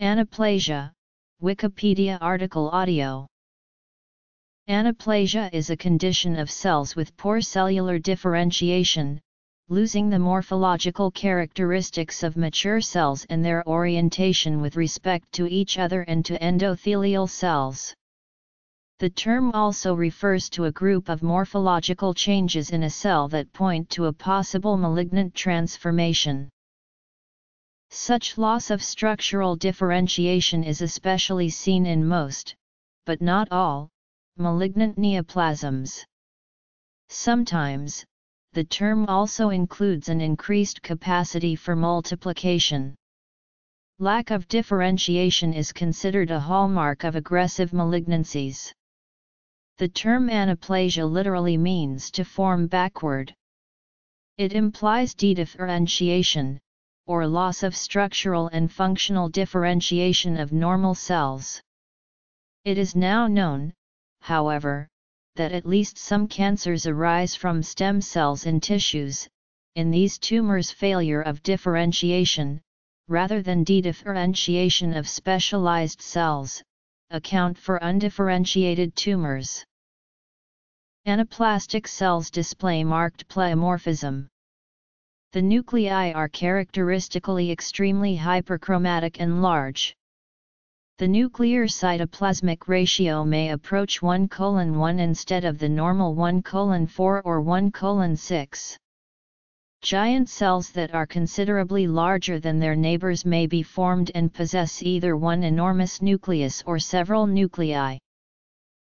Anaplasia, Wikipedia article audio. Anaplasia is a condition of cells with poor cellular differentiation, losing the morphological characteristics of mature cells and their orientation with respect to each other and to endothelial cells. The term also refers to a group of morphological changes in a cell that point to a possible malignant transformation. Such loss of structural differentiation is especially seen in most, but not all, malignant neoplasms. Sometimes, the term also includes an increased capacity for multiplication. Lack of differentiation is considered a hallmark of aggressive malignancies. The term anaplasia literally means to form backward. It implies dedifferentiation, or loss of structural and functional differentiation of normal cells. It is now known, however, that at least some cancers arise from stem cells in tissues, in these tumors failure of differentiation, rather than dedifferentiation of specialized cells, account for undifferentiated tumors. Anaplastic cells display marked pleomorphism. The nuclei are characteristically extremely hyperchromatic and large. The nuclear cytoplasmic ratio may approach 1 1 instead of the normal 1 4 or 1 6. Giant cells that are considerably larger than their neighbors may be formed and possess either one enormous nucleus or several nuclei.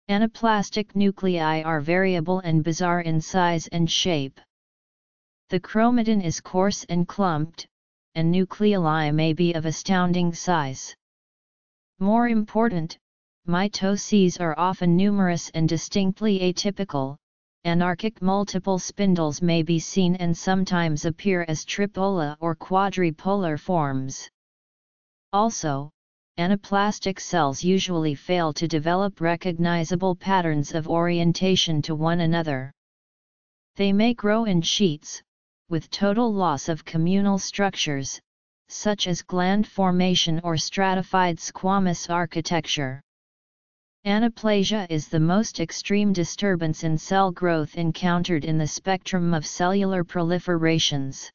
Anaplastic nuclei are variable and bizarre in size and shape. The chromatin is coarse and clumped, and nucleoli may be of astounding size. More important, mitoses are often numerous and distinctly atypical, anarchic multiple spindles may be seen and sometimes appear as tripolar or quadripolar forms. Also, anaplastic cells usually fail to develop recognizable patterns of orientation to one another. They may grow in sheets, with total loss of communal structures, such as gland formation or stratified squamous architecture. Anaplasia is the most extreme disturbance in cell growth encountered in the spectrum of cellular proliferations.